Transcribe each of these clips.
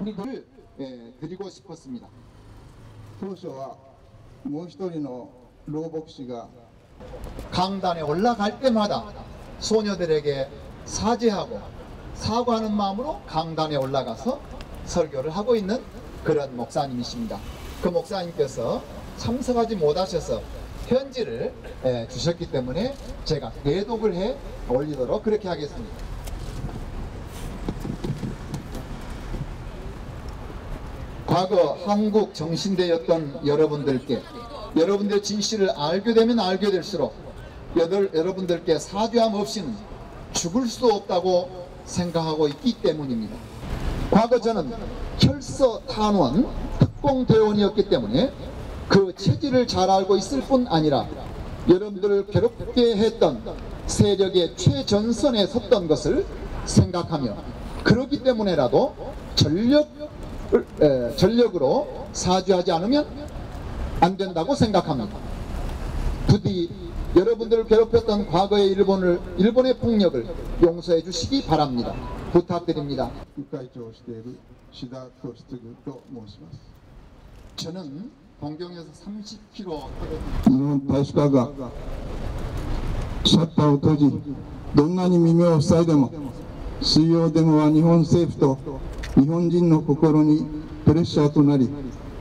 우리들 예, 드리고 싶었습니다. 当初はもう一人の老牧師が 강단에 올라갈 때마다 소녀들에게 사죄하고 사과하는 마음으로 강단에 올라가서 설교를 하고 있는 그런 목사님이십니다. 그 목사님께서 참석하지 못하셔서 편지를 예, 주셨기 때문에 제가 대독을 해 올리도록 그렇게 하겠습니다. 과거 한국 정신대였던 여러분들께 여러분들의 진실을 알게 되면 알게 될수록 여들, 여러분들께 사죄함 없이는 죽을 수 없다고 생각하고 있기 때문입니다. 과거 저는 혈서 탄원 특공대원이었기 때문에 그 체질을 잘 알고 있을 뿐 아니라 여러분들을 괴롭게 했던 세력의 최전선에 섰던 것을 생각하며 그렇기 때문에라도 전력, 에, 전력으로 사죄하지 않으면 안 된다고 생각합니다. 부디 여러분들을 괴롭혔던 과거의 일본을 일본의 폭력을 용서해 주시기 바랍니다. 부탁드립니다. 副会長をしている志田俊嗣と申します 저는 동경에서 30km 日本大使館がシャッターを閉じどんなに耳を塞いでも水曜デモは日本政府と 日本人の心にプレッシャーとなり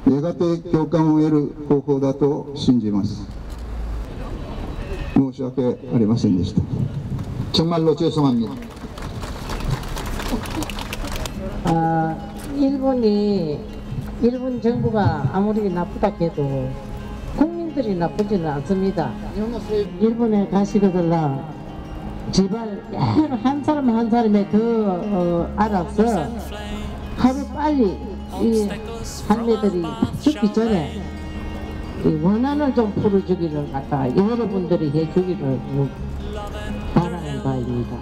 やがて共感を得る方法だと信じます申し訳ありませんでした 정말로 죄송합니다. 아, 일본이 일본 정부가 아무리 나쁘다 해도 국민들이 나쁘지는 않습니다. 일본에 가시거들라 제발 여러 한 사람 한 사람의 더 어, 알아서 하루 빨리 이 한매들이 죽기 전에 이 원한을 좀 풀어주기를 갖다 여러분들이 해주기를 바라는 바입니다.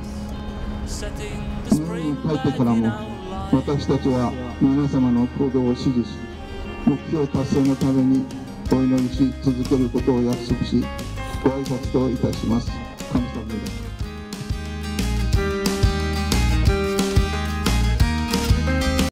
日本に帰ってからも私たちは皆様の行動を支持し目標達成のためにお祈りし続けることを約束しご挨拶といたします神様です